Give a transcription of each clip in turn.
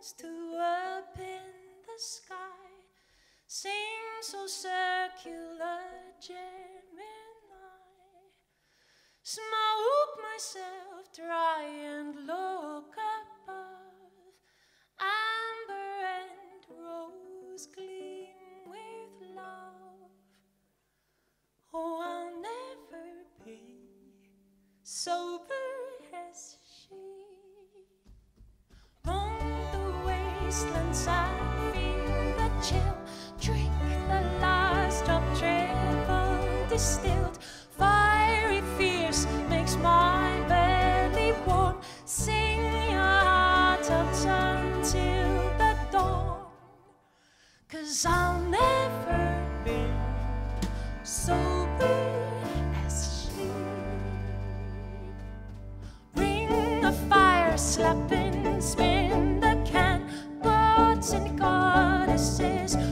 wings to up in the sky. Seem so circular, Gemini. Smoke myself dry and look above. Amber and rose gleam with love. Oh, I'll never be sober as wastelands, I feel the chill. Drink the last drop, triple distilled. Fiery fierce makes my belly warm. Sing your heart out until the dawn. Cause I'll never be sober as she. Ring a fire, slapping, spin goddesses,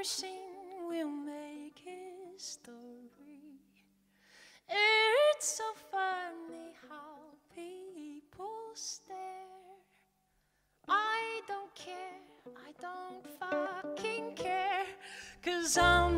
never seen will make history. It's so funny how people stare. I don't care, I don't fucking care, cause I'll